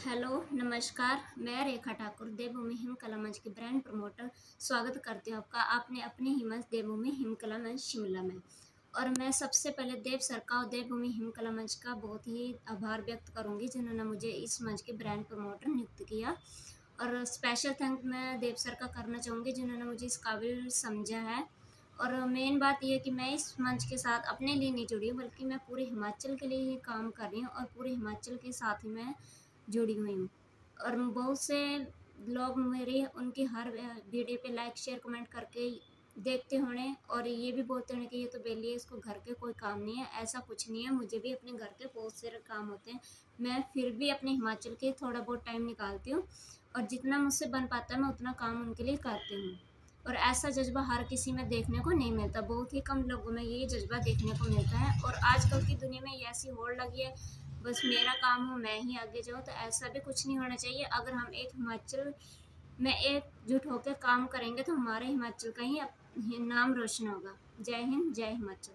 Hello, नमस्कार। मैं रेखा ठाकुर, देवभूमि him कला मंच की ब्रांड प्रमोटर। स्वागत करती हूँ आपका आपने अपने ही मंच, देवभूमि हिम कला मंच शिमला में। और मैं सबसे पहले देव सरकार और देवभूमि हिम कला मंच का बहुत ही आभार व्यक्त करूँगी, जिन्होंने मुझे इस मंच के ब्रांड प्रमोटर नियुक्त किया। और स्पेशल थैंक मैं देव सर का करना चाहूँगी, जिन्होंने मुझे इस काबिल समझा है। और मेन बात यह कि मैं इस मंच के साथ अपने लिए नहीं जुड़ी हूँ, बल्कि मैं पूरे हिमाचल के लिए ही काम कर रही हूँ और पूरे हिमाचल के साथ ही मैं जुड़ी हुई हूँ। और बहुत से लोग मेरे, उनकी हर वीडियो पे लाइक शेयर कमेंट करके देखते होने और ये भी बोलते होने कि ये तो बेली है, इसको घर के कोई काम नहीं है, ऐसा कुछ नहीं है, मुझे भी अपने घर के बहुत से काम होते हैं। मैं फिर भी अपने हिमाचल के थोड़ा बहुत टाइम निकालती हूँ और जितना मुझसे बन पाता है, मैं उतना काम उनके लिए करती हूँ। और ऐसा जज्बा हर किसी में देखने को नहीं मिलता, बहुत ही कम लोगों में ये जज्बा देखने को मिलता है। और आजकल की दुनिया में ऐसी होड़ लगी है बस मेरा काम हो, मैं ही आगे जाऊँ तो ऐसा भी कुछ नहीं होना चाहिए। अगर हम एक हिमाचल में एकजुट होकर काम करेंगे तो हमारे हिमाचल का ही नाम रोशन होगा। जय हिंद, जय हिमाचल।